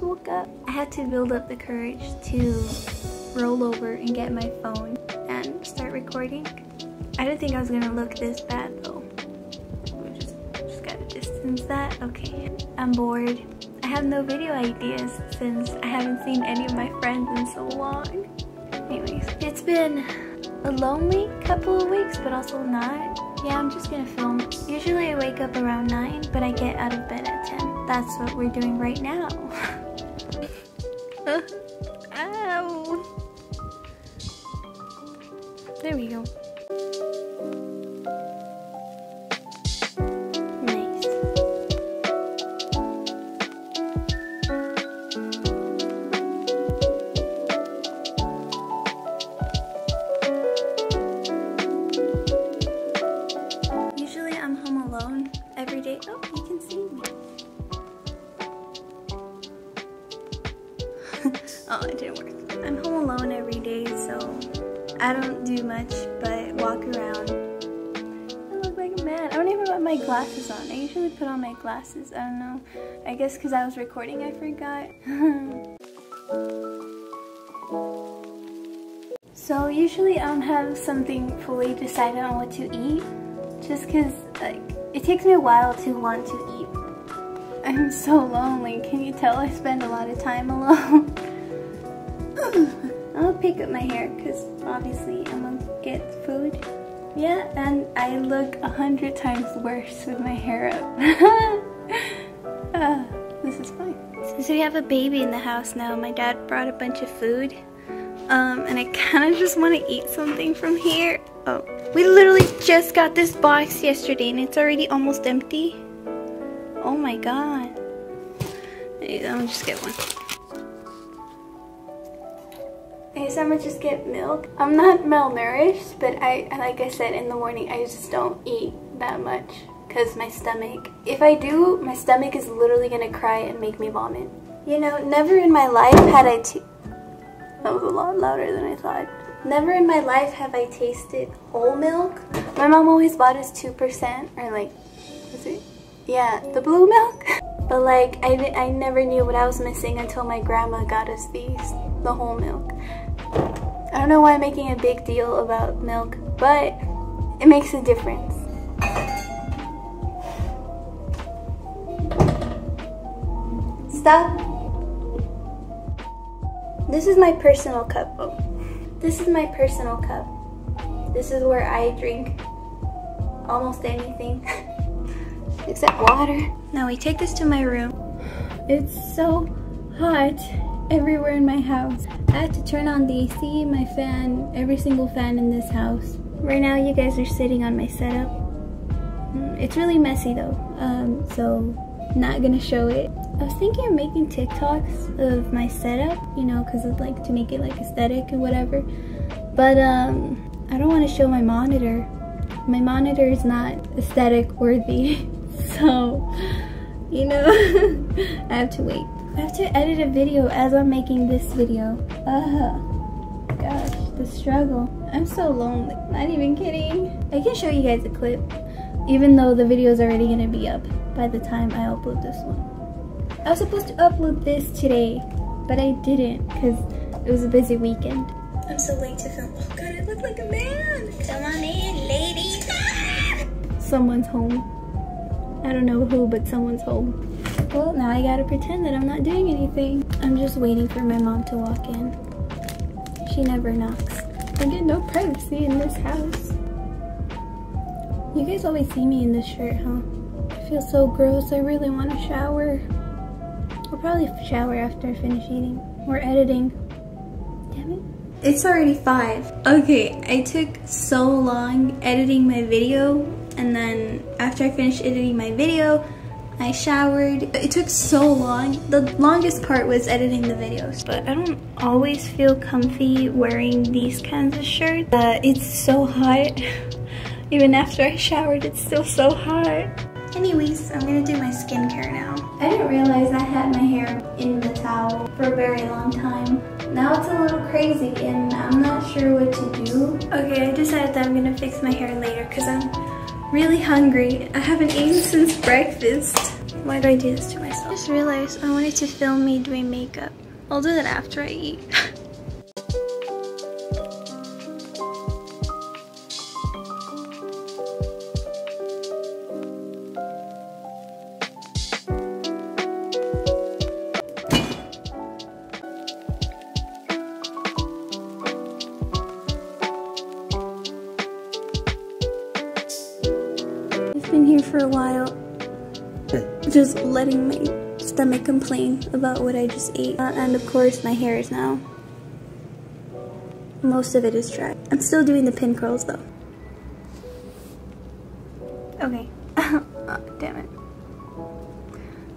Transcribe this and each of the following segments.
woke up. I had to build up the courage to roll over and get my phone and start recording. I didn't think I was gonna look this bad though. Just, just gotta distance that. Okay, I'm bored. I have no video ideas since I haven't seen any of my friends in so long. Anyways, it's been a lonely couple of weeks, but also not. Yeah, I'm just gonna film. Usually I wake up around 9, but I get out of bed at 10. That's what we're doing right now. There we go. Glasses. I don't know. I guess because I was recording, I forgot. so usually I don't have something fully decided on what to eat. Just because like, it takes me a while to want to eat. I'm so lonely. Can you tell I spend a lot of time alone? I'll pick up my hair because obviously I'm gonna get food. Yeah, and I look a hundred times worse with my hair up. Since we have a baby in the house now, my dad brought a bunch of food. Um, and I kind of just want to eat something from here. Oh, we literally just got this box yesterday and it's already almost empty. Oh my god. I'll just get one. I guess I'm gonna just get milk. I'm not malnourished, but I, like I said in the morning, I just don't eat that much because my stomach, if I do, my stomach is literally gonna cry and make me vomit. You know, never in my life had I, that was a lot louder than I thought. Never in my life have I tasted whole milk. My mom always bought us 2% or like, was it? Yeah, the blue milk. But like, I, I never knew what I was missing until my grandma got us these, the whole milk. I don't know why I'm making a big deal about milk, but it makes a difference. Stop. This is my personal cup. Oh. This is my personal cup. This is where I drink almost anything except water. Now we take this to my room. It's so hot everywhere in my house. I had to turn on the AC, my fan, every single fan in this house. Right now you guys are sitting on my setup. Mm, It's really messy though, um, so not gonna show it. I was thinking of making TikToks of my setup, you know, because I'd like to make it like aesthetic and whatever. But um, I don't want to show my monitor. My monitor is not aesthetic worthy. So, you know, I have to wait. I have to edit a video as I'm making this video. Uh, gosh, the struggle. I'm so lonely. Not even kidding. I can show you guys a clip, even though the video is already gonna be up by the time I upload this one. I was supposed to upload this today, but I didn't because it was a busy weekend. I'm so late to film. Oh god, I look like a man. Come on in, ladies. Ah! Someone's home. I don't know who, but someone's home. Well, now I gotta pretend that I'm not doing anything. I'm just waiting for my mom to walk in. She never knocks. I get no privacy in this house. You guys always see me in this shirt, huh? I feel so gross. I really want to shower. I'll probably shower after I finish eating or editing. Damn it. It's already five. Okay, I took so long editing my video and then after I finished editing my video, I showered. It took so long. The longest part was editing the videos, but I don't always feel comfy wearing these kinds of shirts. Uh, it's so hot. Even after I showered, it's still so hot. Anyways, I'm gonna do my skincare now. I didn't realize I had my hair in the towel for a very long time. Now it's a little crazy and I'm not sure what to do. Okay, I decided that I'm gonna fix my hair later because I'm really hungry. I haven't eaten since breakfast. Why do I do this to myself? I just realized I wanted to film me doing makeup. I'll do that after I eat. letting my stomach complain about what I just ate. Uh, and of course, my hair is now, most of it is dry. I'm still doing the pin curls though. Okay. oh, damn it.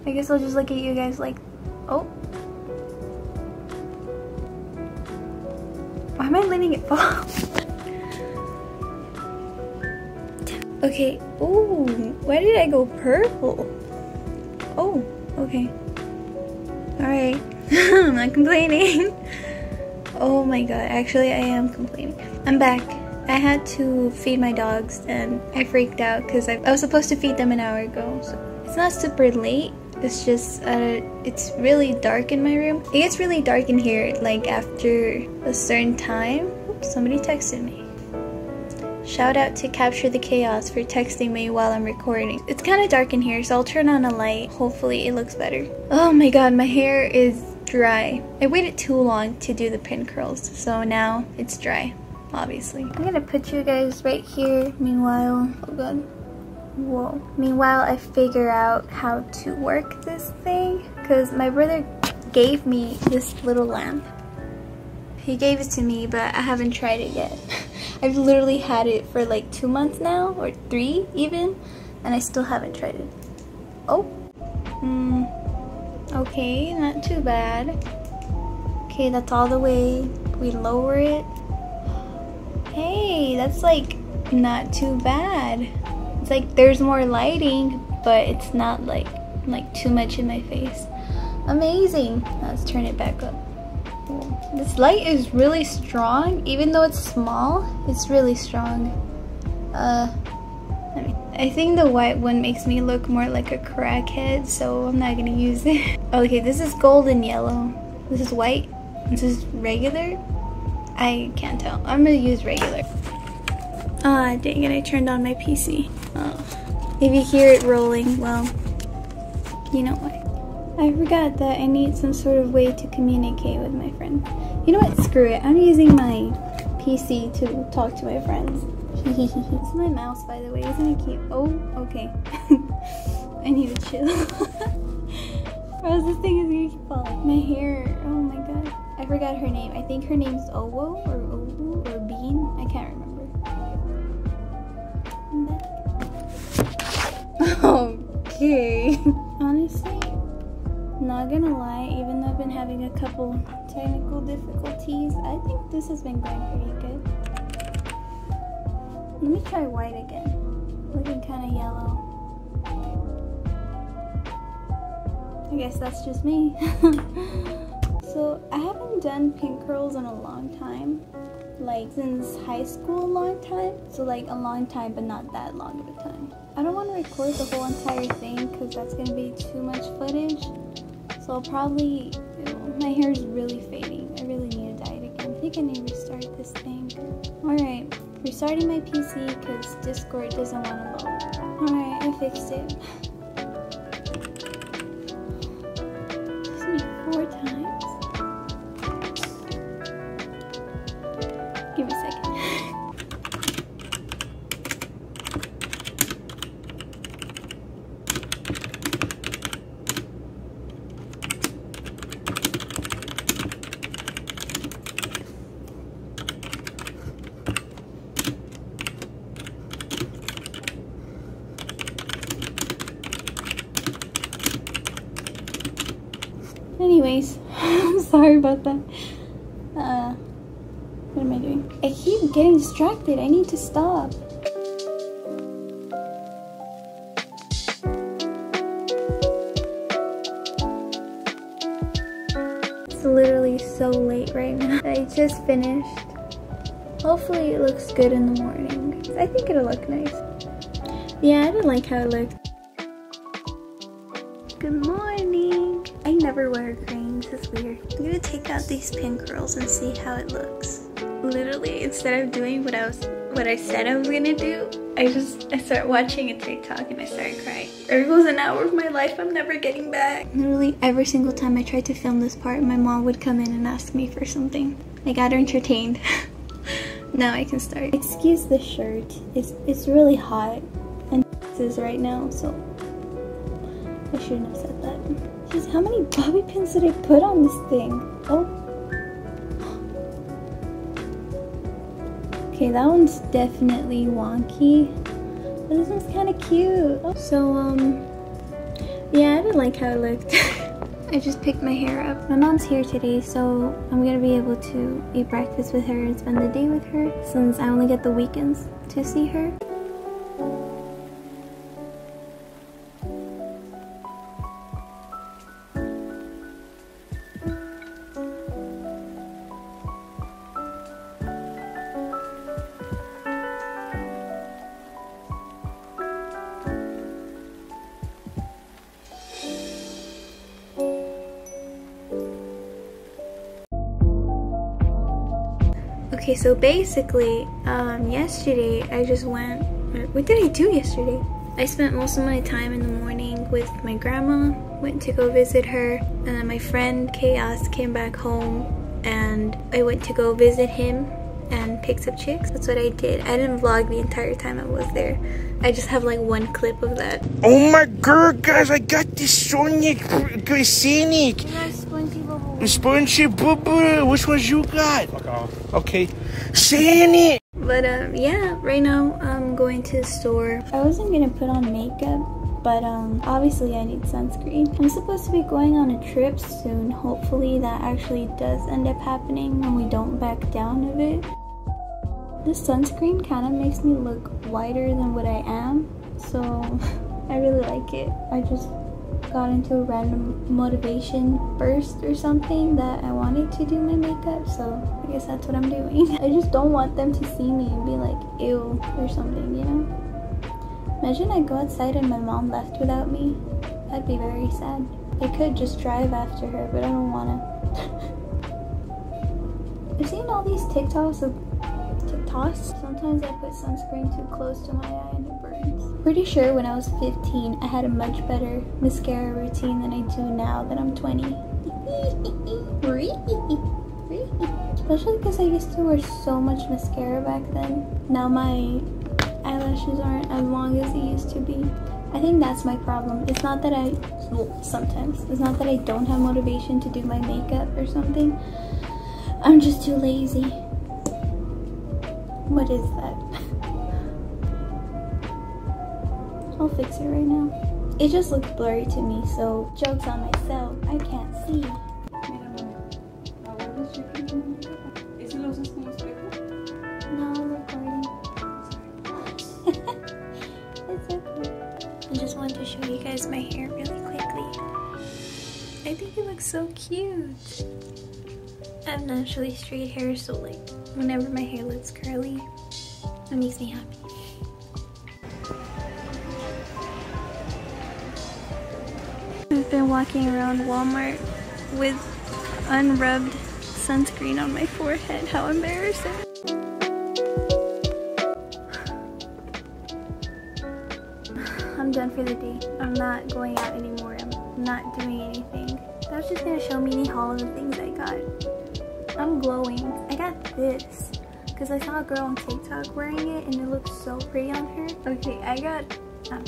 I guess I'll just look at you guys like, oh. Why am I letting it fall? Okay. ooh, why did I go purple? Oh, okay. Alright. I'm not complaining. oh my god, actually I am complaining. I'm back. I had to feed my dogs and I freaked out because I, I, was supposed to feed them an hour ago. So it's not super late. It's just, uh, it's really dark in my room. It gets really dark in here like after a certain time. Oops, somebody texted me. Shout out to Capture the Chaos for texting me while I'm recording. It's kind of dark in here, so I'll turn on a light. Hopefully it looks better. Oh my god, my hair is dry. I waited too long to do the pin curls, so now it's dry, obviously. I'm gonna put you guys right here. Meanwhile, oh god. Whoa. Meanwhile, I figure out how to work this thing, because my brother gave me this little lamp. He gave it to me, but I haven't tried it yet. I've literally had it for like two months now, or three even, and I still haven't tried it. Oh, hmm, okay, not too bad. Okay, that's all the way. We lower it. Hey, that's like not too bad. It's like there's more lighting, but it's not like like too much in my face. Amazing. Let's turn it back up. This light is really strong, even though it's small, it's really strong. Uh, I think the white one makes me look more like a crackhead, so I'm not gonna use it. okay, this is golden yellow. This is white. This is regular. I can't tell. I'm gonna use regular. Ah, dang it, I turned on my PC. Oh. If you hear it rolling, well, you know why. I forgot that I need some sort of way to communicate with my friend. You know what? Screw it. I'm using my PC to talk to my friends. is my mouse, by the way. Isn't it cute? Oh, okay. I need to chill. or else this thing is gonna keep falling. My hair. Oh my god. I forgot her name. I think her name's Owo or or Bean. I can't remember. Okay. Honestly, not gonna lie, even though I've been having a couple technical difficulties, I think this has been going pretty good. Let me try white again. Looking kind of yellow. I guess that's just me. so I haven't done pin curls in a long time. Like since high school a long time. So like a long time but not that long of a time. I don't want to record the whole entire thing because that's going to be too much footage. So I'll probably, my hair is really fading. I really need to dye it again. I think I need to restart this thing. Alright, restarting my PC because Discord doesn't want to load. Alright, I fixed it. That. Uh, what am I doing? I keep getting distracted. I need to stop. It's literally so late right now. I just finished. Hopefully it looks good in the morning. I think it'll look nice. Yeah, I didn't like how it looked. Good morning. Never wear green. Is weird. I'm gonna take out these pin curls and see how it looks. Literally, instead of doing what I was what I said I was gonna do, I just I started watching a TikTok and I started crying. There goes an hour of my life I'm never getting back. Literally every single time I tried to film this part, my mom would come in and ask me for something. I got her entertained. now I can start. Excuse the shirt. It's it's really hot and this is right now, so I shouldn't have said that. Just how many bobby pins did I put on this thing? Oh. Okay, that one's definitely wonky. But this one's kind of cute. So, um, yeah, I didn't like how it looked. I just picked my hair up. My mom's here today, so I'm gonna be able to eat breakfast with her and spend the day with her since I only get the weekends to see her. Okay, so basically, um, yesterday I just went, what did I do yesterday? I spent most of my time in the morning with my grandma, went to go visit her, and then my friend Chaos came back home and I went to go visit him and picked up chicks. That's what I did. I didn't vlog the entire time I was there. I just have like one clip of that. Oh my god, guys, I got this Sonic Scenic. Spongy Boo Boo. Which ones you got? Fuck off. Okay. Sonic. But um, yeah, right now I'm going to the store. I wasn't gonna put on makeup, but um, obviously I need sunscreen. I'm supposed to be going on a trip soon. Hopefully that actually does end up happening and we don't back down of it. This sunscreen kind of makes me look whiter than what I am, so I really like it. I just got into a random motivation burst or something that I wanted to do my makeup, so I guess that's what I'm doing. I just don't want them to see me and be like, ew, or something, you know? Imagine I go outside and my mom left without me. That'd be very sad. I could just drive after her, but I don't wanna. I've seen all these TikToks of TikToks. Sometimes I put sunscreen too close to my eye and it burns. Pretty sure when I was 15, I had a much better mascara routine than I do now that I'm 20. Especially because I used to wear so much mascara back then. Now my eyelashes aren't as long as they used to be. I think that's my problem. It's not that I, sometimes, it's not that I don't have motivation to do my makeup or something. I'm just too lazy. What is that? I'll fix it right now. It just looks blurry to me, so joke's on myself. I can't see. ¿Ese lo usas como espejo? No, recording. it's okay. I just wanted to show you guys my hair really quickly. I think it looks so cute. I have naturally straight hair, so like whenever my hair looks curly, it makes me happy. I've been walking around Walmart with unrubbed sunscreen on my forehead. How embarrassing. I'm done for the day. I'm not going out anymore. I'm not doing anything. Was just gonna show mini haul of the things I got. I'm glowing. I got this because I saw a girl on TikTok wearing it and it looks so pretty on her. Okay, I got, um,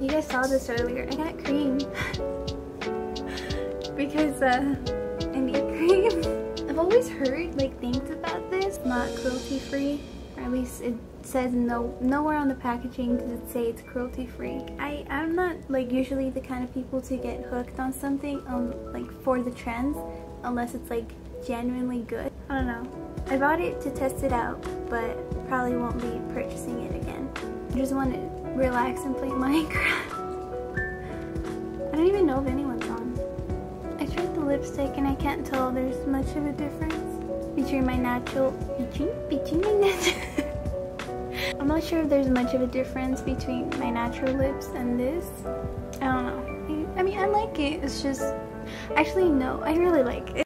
you guys saw this earlier. I got cream because uh, I need cream. I've always heard like things about this, not cruelty free, or at least it says no nowhere on the packaging does it say it's cruelty free. I I'm not like usually the kind of people to get hooked on something um like for the trends unless it's like genuinely good. I don't know. I bought it to test it out, but probably won't be purchasing it again. I just want to relax and play Minecraft. I don't even know if anyone's lipstick and I can't tell there's much of a difference between my natural between between my natural I'm not sure if there's much of a difference between my natural lips and this. I don't know. I mean, mean, I like it. It's just, actually, no, I really like it.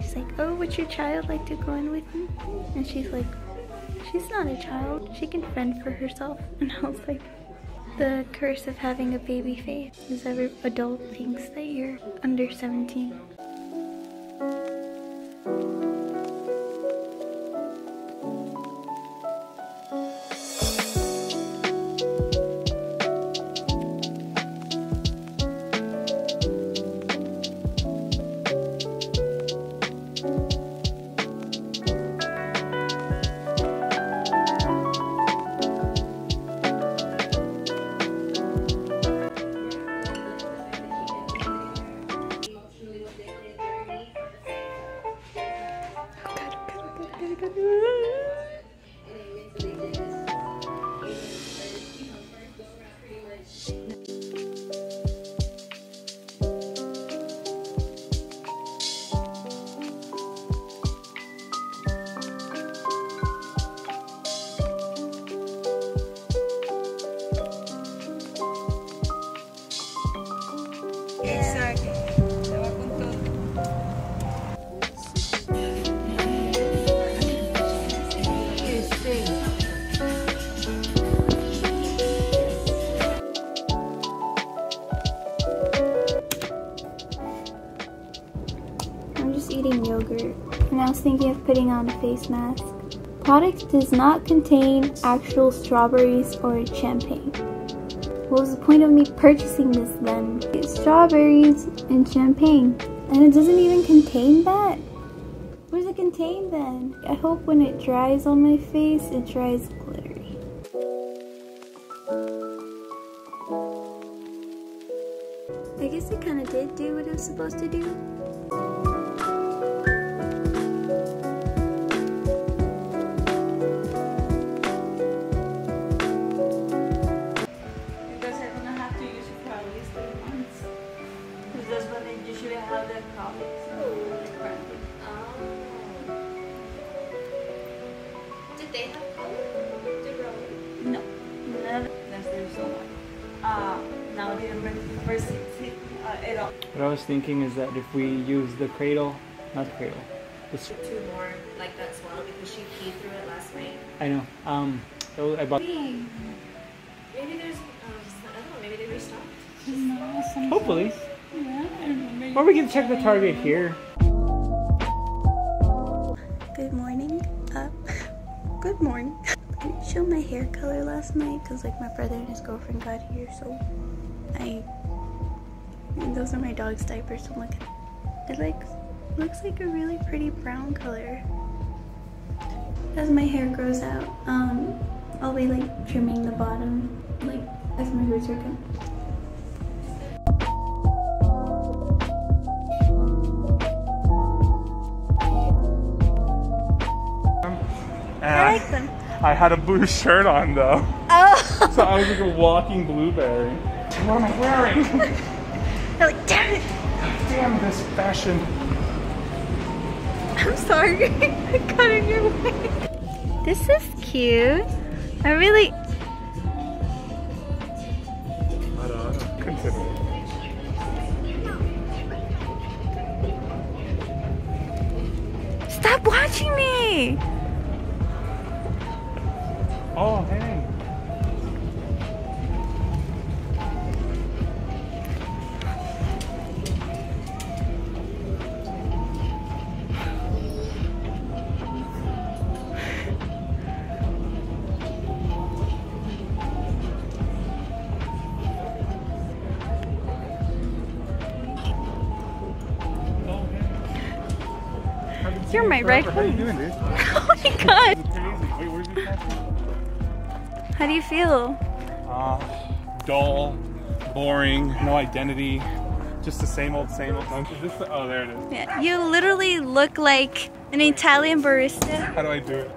She's like, "Oh, would your child like to go in with me?" And she's like, "She's not a child. She can fend for herself." And I was like, "The curse of having a baby face is every adult thinks that you're under 17." like, eating yogurt, and I was thinking of putting on a face mask. Product does not contain actual strawberries or champagne. What was the point of me purchasing this then? It's strawberries and champagne, and it doesn't even contain that? What does it contain then? I hope when it dries on my face, it dries What I was thinking is that if we use the cradle, not the cradle, the, two more like that swallow because she peed through it last night. I know, um, so I bought, Maybe there's, um, I don't know, maybe they restocked. No, hopefully, yeah, I don't know, maybe. or we can check the Target here. Good morning. Uh, good morning. I'm gonna show show my hair color last night because like my brother and his girlfriend got here, so I. And those are my dog's diapers. So look, it like looks like a really pretty brown color. As my hair grows out, um, I'll be like trimming the bottom, like as my roots are coming. I like them. I had a blue shirt on though. Oh, So I was like a walking blueberry. What am I wearing? Like, damn it! Damn this fashion. I'm sorry. I got in your way. This is cute. I really. You're my right How you doing, dude? Oh my god! Wait, where's your tattoo? How do you feel? Uh, dull, boring, no identity, just the same old, same old. Is this the- oh, there it is. Yeah, you literally look like an Italian barista. How do I do it?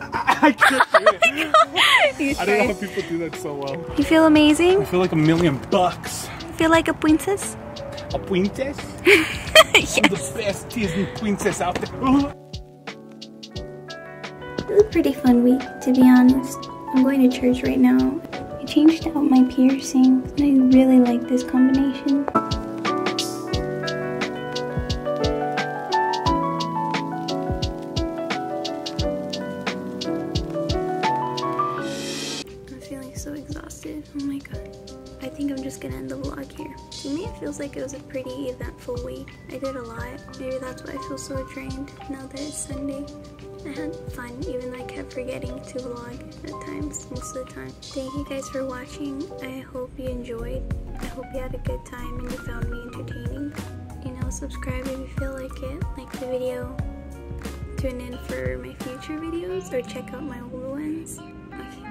I, I can't do it. You, I don't know how people do that so well. you feel amazing? I feel like a million bucks. You Feel like a princess? A princess? yes. I'm the best Disney princess out there. It was a pretty fun week, to be honest. I'm going to church right now. I changed out my piercing, and I really like this combination. Gonna end the vlog here. To me, it feels like it was a pretty eventful week. I did a lot. Maybe that's why I feel so drained now that it's Sunday. I had fun, even though I kept forgetting to vlog at times, most of the time. Thank you guys for watching. I hope you enjoyed. I hope you had a good time and you found me entertaining. You know, subscribe if you feel like it. Like the video. Tune in for my future videos or check out my old ones. Okay.